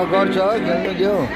Agora já, já entendeu?